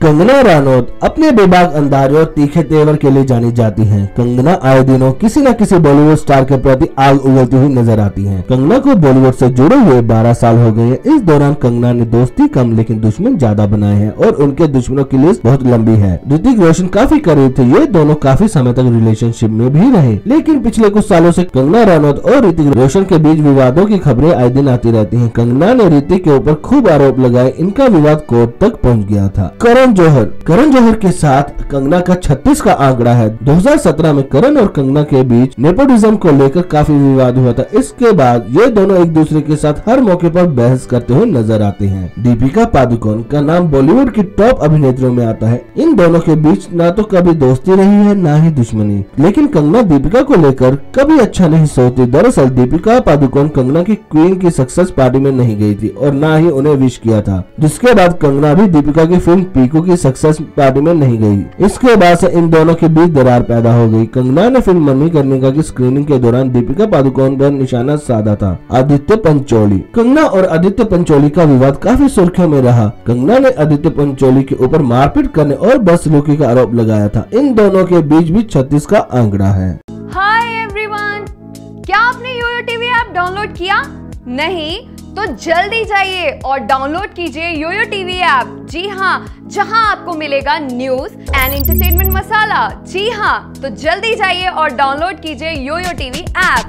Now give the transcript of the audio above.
कंगना रानौत अपने बेबाक अंदाज और तीखे तेवर के लिए जानी जाती हैं। कंगना आए दिनों किसी न किसी बॉलीवुड स्टार के प्रति आग उगलती हुई नज़र आती हैं। कंगना को बॉलीवुड से जुड़े हुए 12 साल हो गए हैं। इस दौरान कंगना ने दोस्ती कम लेकिन दुश्मन ज़्यादा बनाए हैं और उनके दुश्मनों की लिस्ट बहुत लंबी है ऋतिक रोशन काफ़ी करीब थे, ये दोनों काफ़ी समय तक रिलेशनशिप में भी रहे लेकिन पिछले कुछ सालों ऐसी कंगना रानौत और ऋतिक रोशन के बीच विवादों की खबरें आए दिन आती रहती है कंगना ने ऋतिक के ऊपर खूब आरोप लगाए, इनका विवाद कोर्ट तक पहुँच गया था करण करण जौहर। करण जौहर के साथ कंगना का 36 का आंकड़ा है। 2017 में करण और कंगना के बीच नेपोटिज्म को लेकर काफ़ी विवाद हुआ था। इसके बाद ये दोनों एक दूसरे के साथ हर मौके पर बहस करते हुए नज़र आते हैं। दीपिका पादुकोण का नाम बॉलीवुड की टॉप अभिनेत्रियों में आता है। इन दोनों के बीच न तो कभी दोस्ती रही है, न ही दुश्मनी। लेकिन कंगना दीपिका को लेकर कभी अच्छा नहीं सोचती। दरअसल दीपिका पादुकोण कंगना की क्वीन की सक्सेस पार्टी में नहीं गई थी और न ही उन्हें विश किया था। जिसके बाद कंगना भी दीपिका की फ़िल्म पीकू की सक्सेस पार्टी में नहीं गई। इसके बाद से इन दोनों के बीच दरार पैदा हो गई। कंगना ने फ़िल्म मम्मी करने का स्क्रीनिंग के दौरान दीपिका पादुकोण पर निशाना साधा था, आदित्य पंचोली। कंगना और आदित्य पंचोली का विवाद काफ़ी सुर्खियों में रहा। कंगना ने आदित्य पंचोली के ऊपर मारपीट करने और बस लुकी का आरोप लगाया था। इन दोनों के बीच भी छत्तीस का आंकड़ा है। हाय एवरीवन क्या आपने योयो टीवी ऐप डाउनलोड किया? नहीं? तो जल्दी जाइए और डाउनलोड कीजिए योयो टीवी ऐप जी हाँ जहाँ आपको मिलेगा न्यूज़ एंड एंटरटेनमेंट मसाला। जी हाँ तो जल्दी जाइए और डाउनलोड कीजिए योयो टीवी ऐप